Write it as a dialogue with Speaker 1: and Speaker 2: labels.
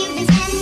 Speaker 1: You.